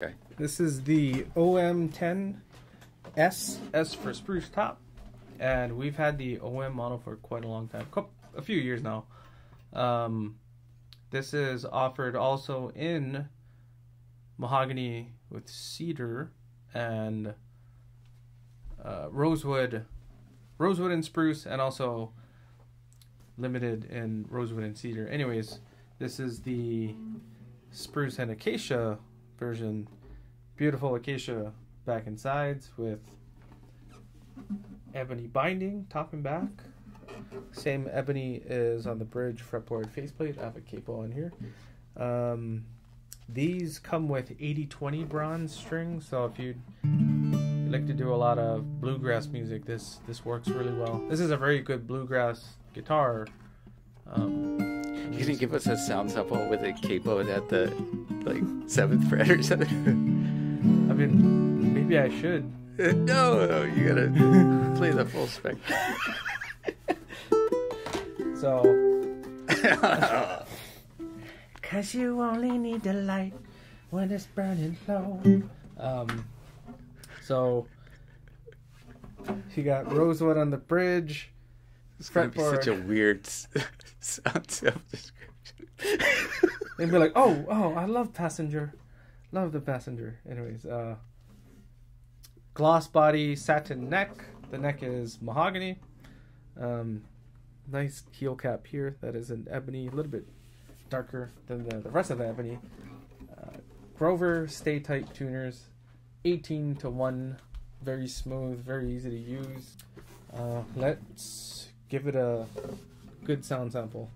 Okay. This is the OM10S, S for spruce top, and we've had the OM model for quite a long time, a few years now. Um, this is offered also in mahogany with cedar and uh, rosewood, rosewood and spruce, and also limited in rosewood and cedar. Anyways, this is the spruce and acacia version. Beautiful acacia back and sides with ebony binding top and back. Same ebony is on the bridge fretboard faceplate. I have a capo on here. Um, these come with 80-20 bronze strings, so if you'd like to do a lot of bluegrass music, this this works really well. This is a very good bluegrass guitar. Um, you didn't give us a sound sample with a capo at the like seventh fret or something. I mean, maybe I should. no, no, you gotta play the full spectrum. so, cause you only need the light when it's burning low. Um, so you got rosewood on the bridge. It's gonna be such a weird sound self description. They'd be like, "Oh, oh, I love passenger, love the passenger." Anyways, uh, gloss body, satin neck. The neck is mahogany. Um, nice heel cap here. That is an ebony, a little bit darker than the, the rest of the ebony. Uh, Grover Sta-Tite tuners, 18 to 1, very smooth, very easy to use. Uh, let's give it a good sound sample.